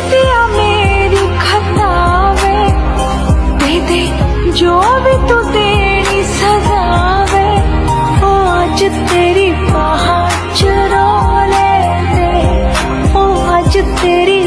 मेरी खता दे दे, जो भी तू तेरी सजा आज तेरी पहाड़ चरा ले दे आज तेरी